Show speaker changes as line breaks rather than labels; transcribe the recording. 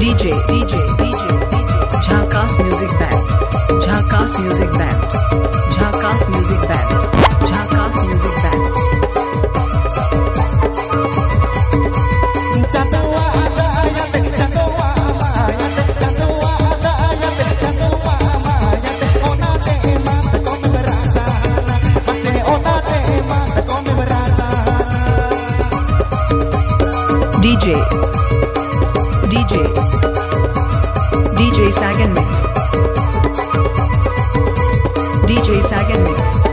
DJ, DJ, DJ, Jhakas Music Band, DJ, DJ, DJ Sagan Mix, DJ Sagan Mix.